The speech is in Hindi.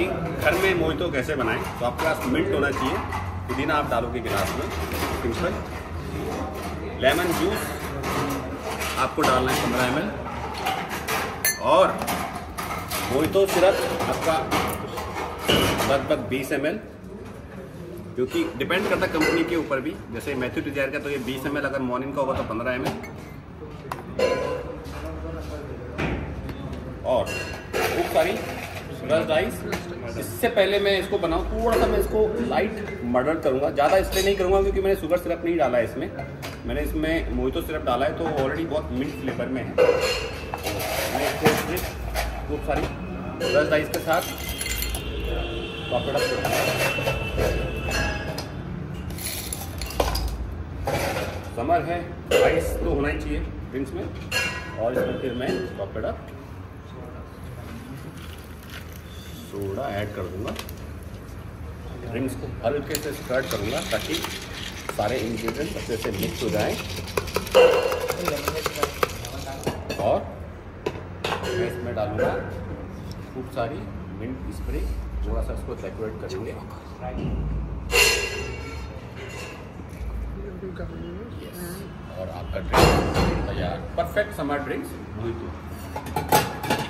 कि घर में मोहितो कैसे बनाएँ? तो आपके पास मिंट होना चाहिए, पुदीना आप डालोगे गिलास में, सिंपल। लेमन जूस आपको डालना है पंद्रह एम और मोहितो सिरप आपका लगभग बीस एम क्योंकि डिपेंड करता कंपनी के ऊपर भी। जैसे मैथ्यू डिज़ायर का तो ये बीस एम अगर मॉर्निंग का होगा तो पंद्रह एम और खूब सारी रस आइस इससे पहले मैं इसको बनाऊँ, थोड़ा सा मैं इसको लाइट मर्डर करूँगा। ज़्यादा इसलिए नहीं करूँगा क्योंकि मैंने शुगर सिरप नहीं डाला है इसमें। मैंने इसमें मोहितो सिरप डाला है तो ऑलरेडी बहुत मिल्क फ्लेवर में है। मैं खूब सारी रस आइस के साथ समर है आइस तो होना ही चाहिए ड्रिंक्स में। और इसमें फिर मैं टॉपेड सोडा ऐड कर दूँगा। ड्रिंक्स को हल्के से स्टार्ट करूँगा ताकि सारे इंग्रेडिएंट्स अच्छे से मिक्स हो जाएँ। और मैं इसमें डालूँगा खूब सारी मिंट स्प्रे थोड़ा सा इसको डेकोरेट करेंगे। और आपका ड्रिंक तैयार। Perfect summer drinks